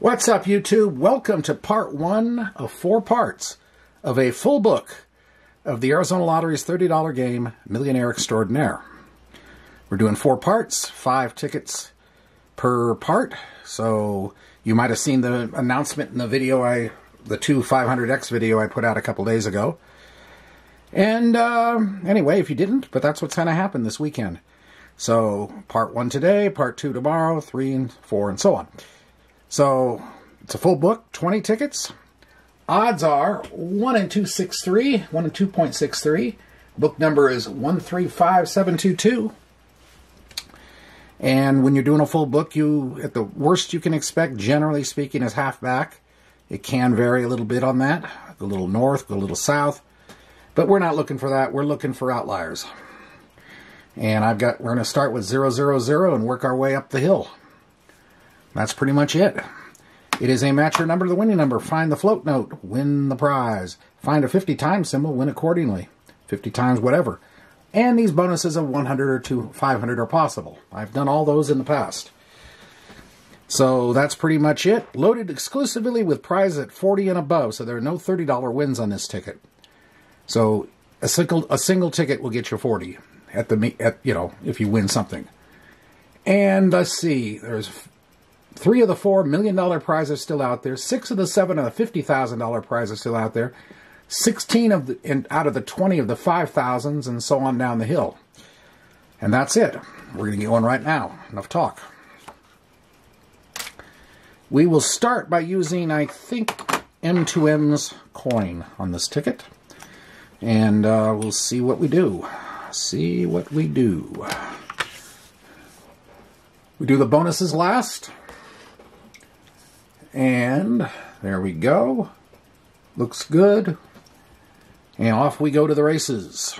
What's up, YouTube? Welcome to part one of four parts of a full book of the Arizona Lottery's $30 game, Millionaire Extraordinaire. We're doing four parts, five tickets per part. So you might have seen the announcement in the video I, the two 500X video I put out a couple days ago. And uh, anyway, if you didn't, but that's what's going to happen this weekend. So part one today, part two tomorrow, three and four, and so on. So it's a full book, 20 tickets. Odds are 1 and 263, 1 and 2.63. Book number is 135722. And when you're doing a full book, you at the worst you can expect, generally speaking, is half back. It can vary a little bit on that. Go a little north, go a little south. But we're not looking for that. We're looking for outliers. And I've got we're going to start with 000 and work our way up the hill. That's pretty much it. It is a match your number to the winning number. Find the float note, win the prize. Find a 50 times symbol, win accordingly. 50 times whatever. And these bonuses of 100 or 2, 500 are possible. I've done all those in the past. So that's pretty much it. Loaded exclusively with prizes at 40 and above, so there are no $30 wins on this ticket. So a single a single ticket will get you 40 at the at you know if you win something. And let's see, there's three of the four million dollar prizes still out there. Six of the seven of the fifty thousand dollar prizes still out there. Sixteen of the in, out of the twenty of the five thousands, and so on down the hill. And that's it. We're going to get going right now. Enough talk. We will start by using, I think, M2M's coin on this ticket. And uh, we'll see what we do. See what we do. We do the bonuses last. And there we go. Looks good. And off we go to the races.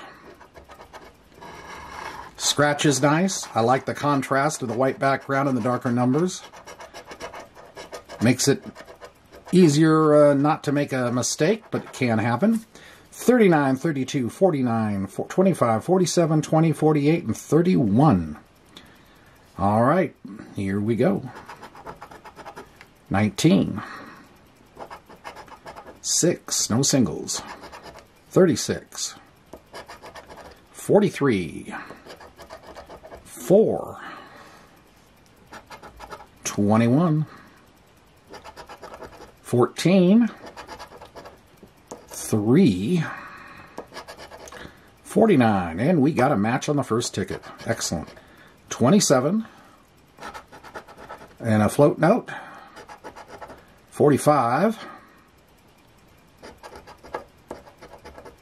Scratch is nice. I like the contrast of the white background and the darker numbers. Makes it easier uh, not to make a mistake, but it can happen. 39, 32, 49, 25, 47, 20, 48, and 31. All right, here we go. 19. 6, no singles. 36. 43. 4. 21. 14. 3. 49. And we got a match on the first ticket. Excellent. 27. And a float note. 45.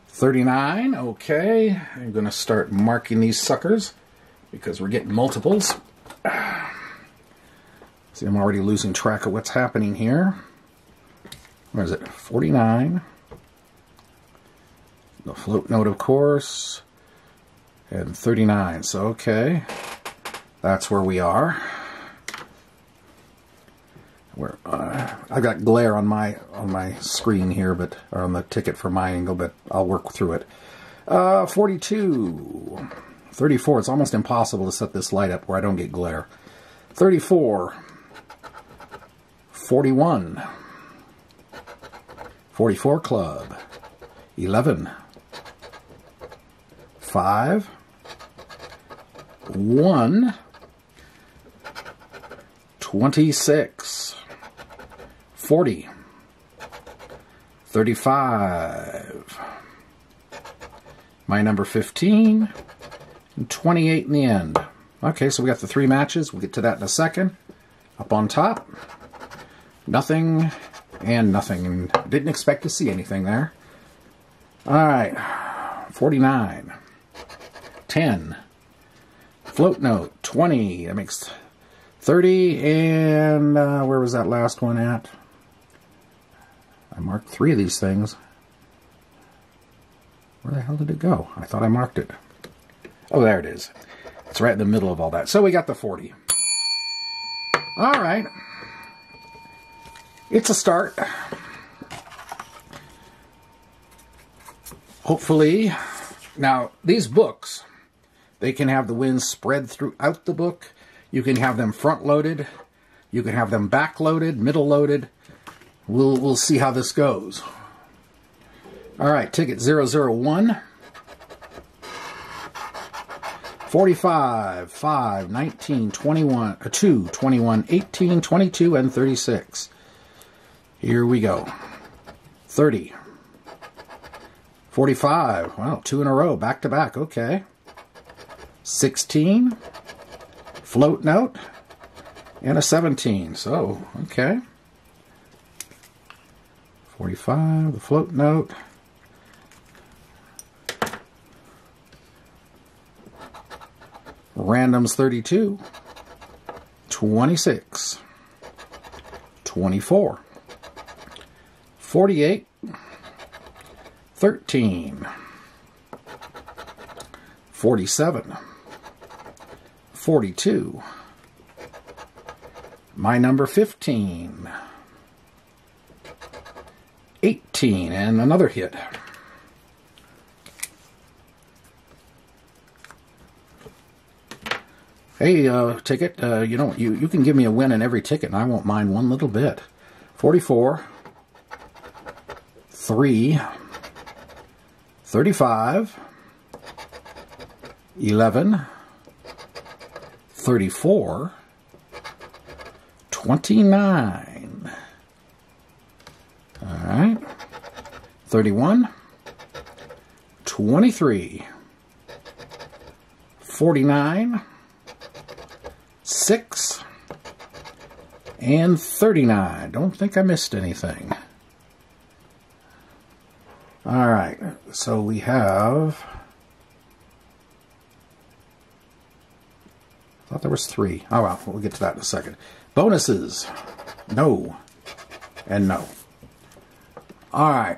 39. Okay. I'm going to start marking these suckers because we're getting multiples. See, I'm already losing track of what's happening here. Where is it? 49. The float note, of course. And 39. So, okay. That's where we are where uh, I've got glare on my on my screen here, but or on the ticket for my angle, but I'll work through it. Uh, 42, 34. It's almost impossible to set this light up where I don't get glare. 34, 41, 44 club, 11, 5, 1, 26, 40, 35, my number 15, and 28 in the end. Okay, so we got the three matches. We'll get to that in a second. Up on top, nothing and nothing. Didn't expect to see anything there. All right, 49, 10, float note, 20. That makes 30, and uh, where was that last one at? I marked three of these things. Where the hell did it go? I thought I marked it. Oh, there it is. It's right in the middle of all that. So we got the 40. All right. It's a start. Hopefully. Now, these books, they can have the wins spread throughout the book. You can have them front-loaded. You can have them back loaded, middle loaded. We'll, we'll see how this goes. All right, ticket 001. 45, 5, 19, 21, uh, 2, 21, 18, 22, and 36. Here we go. 30. 45. Wow, two in a row, back to back. Okay. 16. Float note. And a 17. So, okay. 45, the float note. Randoms 32, 26, 24, 48, 13, 47, 42, my number 15, 18, and another hit. Hey, uh, ticket, uh, you know, you, you can give me a win in every ticket, and I won't mind one little bit. 44, 3, 35, 11, 34, 29. All right. 31, 23, 49, 6 and 39. Don't think I missed anything. All right, so we have. I thought there was three. Oh well, we'll get to that in a second. Bonuses, no, and no. All right.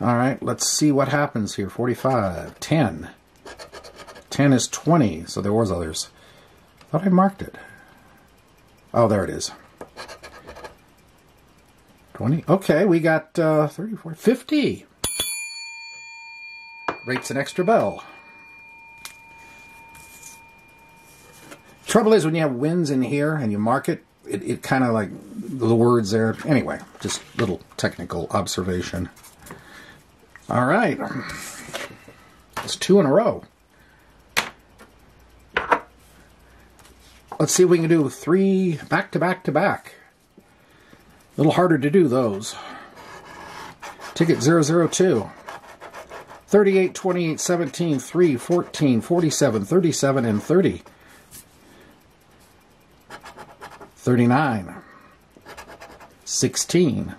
All right, let's see what happens here. 45, 10. 10 is 20, so there was others. Thought I marked it. Oh, there it is. 20. Okay, we got uh, 34, 50. Rates an extra bell. Trouble is when you have wins in here and you mark it, it, it kind of like the words there. Anyway, just little technical observation. All right. It's two in a row. Let's see if we can do three back to back to back. A little harder to do those. Ticket 002. 38, 28, 17, 3, 14, 47, 37, and 30. 39. 16.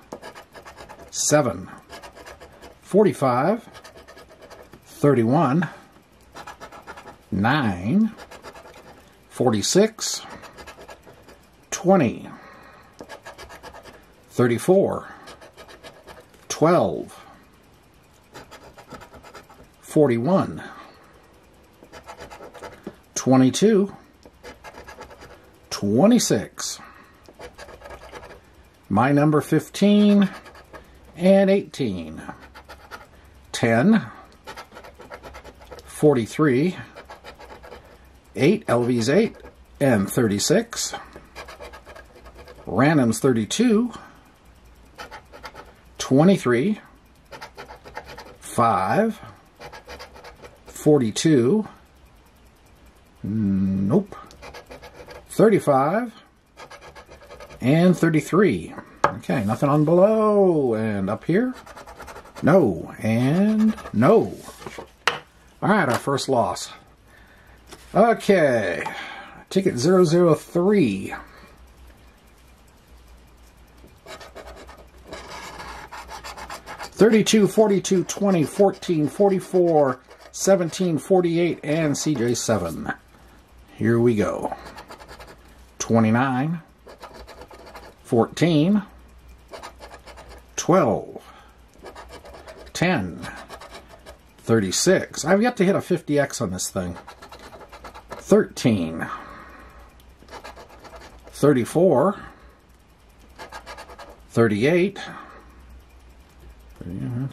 7. 45. 31. 9. 46, 20, 34, 12, 41, 22, 26, my number 15, and 18, 10, 43, 8, LV's 8, and 36. Random's 32. 23. 5. 42. Nope. 35. And 33. Okay, nothing on below. And up here? No. And no. All right, our first loss. Okay. Ticket 003. Thirty-two, forty-two, twenty, fourteen, forty-four, seventeen, forty-eight, and CJ seven. Here we go. Twenty-nine, fourteen, twelve, ten, thirty-six. I've yet to hit a 50x on this thing. 13, 34, 38,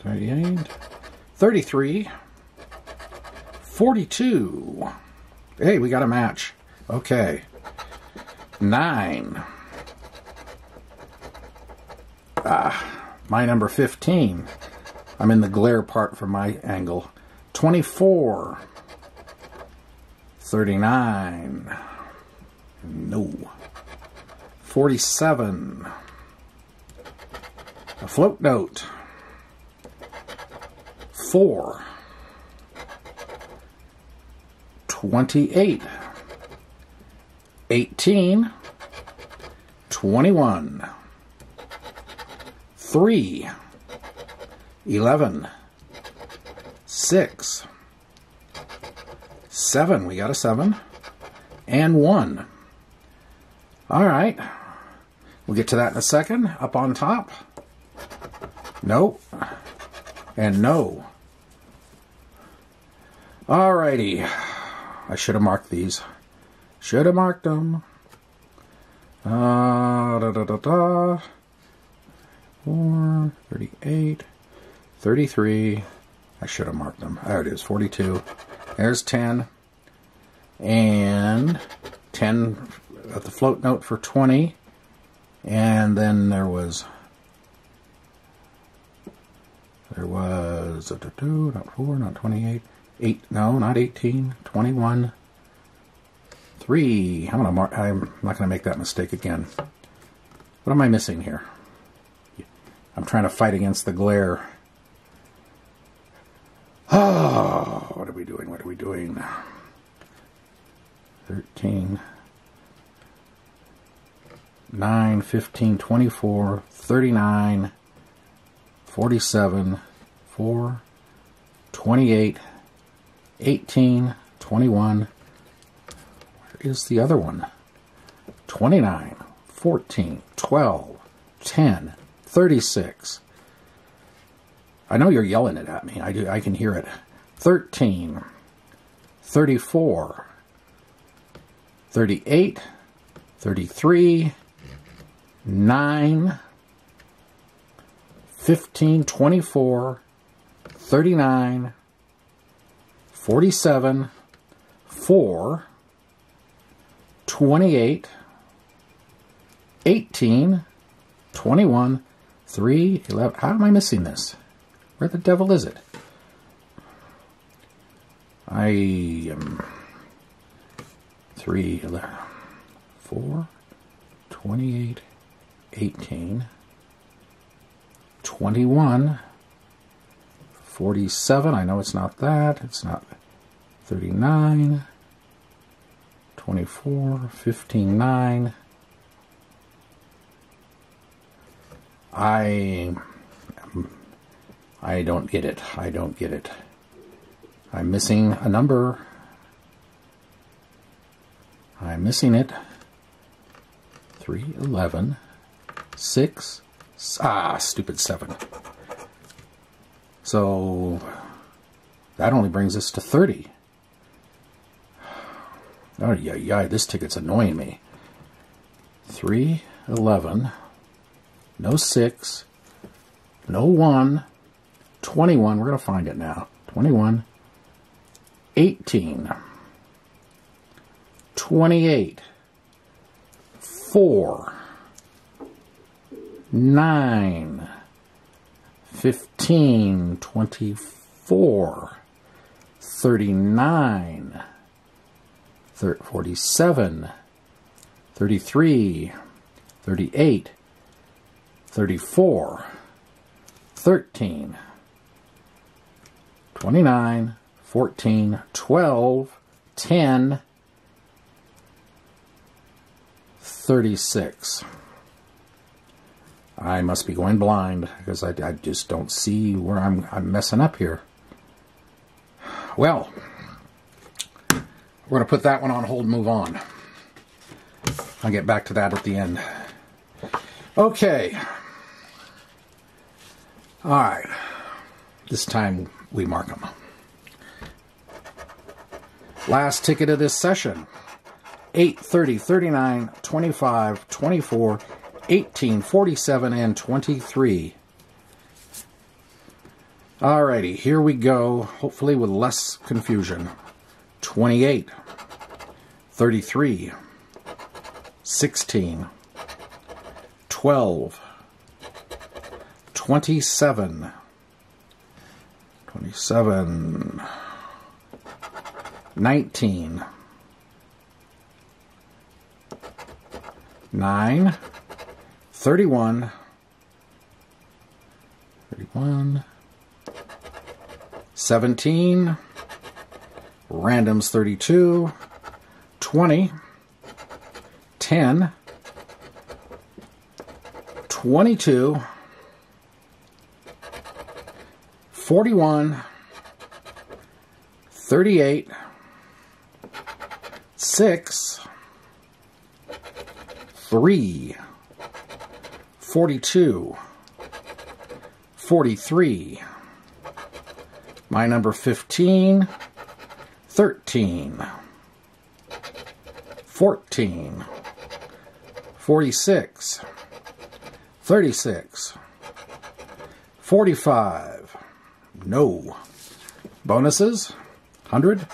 38, 33, 42. Hey, we got a match. Okay. 9. Ah, my number 15. I'm in the glare part from my angle. 24. 39. No. 47. A float note. 4. 28. 18. 21. 3. 11. 6. 7. We got a 7. And 1. All right. We'll get to that in a second. Up on top. Nope. And no. Alrighty. I should have marked these. Should have marked them. Uh, da, da, da, da. 4, 38, 33. I should have marked them. There it is, 42. There's 10. And 10 at the float note for 20. And then there was there was uh, a two, not four, not 28, 8, no, not 18, 21, 3. I'm, gonna mark, I'm not going to make that mistake again. What am I missing here? I'm trying to fight against the glare. Oh, what are we doing? What are we doing? 13. 9, 15, 24, 39, 47, 4, 28, 18, 21. Where is the other one? 29, 14, 12, 10, 36. I know you're yelling it at me. I do I can hear it. 13, 34, 38, 33, 9, 15, 24, 39, 47, 4, 28, 18, 21, 3, 11. How am I missing this? Where the devil is it? I am 3, 11, 4, 28, 18, 21, 47. I know it's not that. It's not 39, 24, 15, 9. I I don't get it. I don't get it. I'm missing a number. I'm missing it. 3, 11, 6, ah, stupid 7. So that only brings us to 30. Oh, yeah, yeah, this ticket's annoying me. 3, 11, no 6, no 1, 21. We're going to find it now. 21, 18, 28, 4, 9, 15, 24, 39, 47, 33, 38, 34, 13, 29, 14, 12, 10, 36. I must be going blind because I, I just don't see where I'm, I'm messing up here. Well, we're going to put that one on hold and move on. I'll get back to that at the end. Okay. All right. This time we mark them. Last ticket of this session 8, 30, 39, 25, 24, 18, 47, and 23. Alrighty, here we go, hopefully with less confusion. 28, 33, 16, 12, 27, 27, 19, 9, 31, 31, 17, randoms 32, 20, 10, 22, 41, 38, 6, 3, 42, 43, my number 15, 13, 14, 46, 36, 45, no. Bonuses, 100,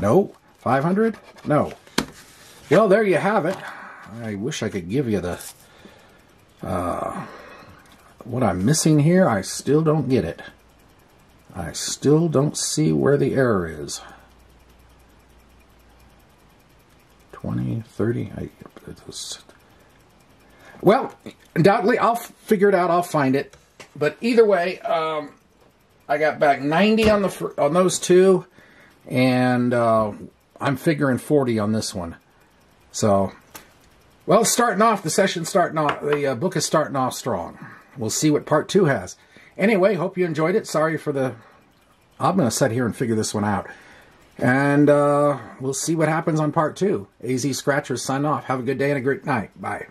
no. 500, no. Well, there you have it. I wish I could give you the, uh, what I'm missing here. I still don't get it. I still don't see where the error is. 20, 30, I, well, undoubtedly I'll figure it out, I'll find it. But either way, um, I got back 90 on the on those two, and uh, I'm figuring 40 on this one. So, well, starting off, the session starting off, the uh, book is starting off strong. We'll see what part two has. Anyway, hope you enjoyed it. Sorry for the... I'm going to sit here and figure this one out. And uh, we'll see what happens on part two. AZ Scratchers sign off. Have a good day and a great night. Bye.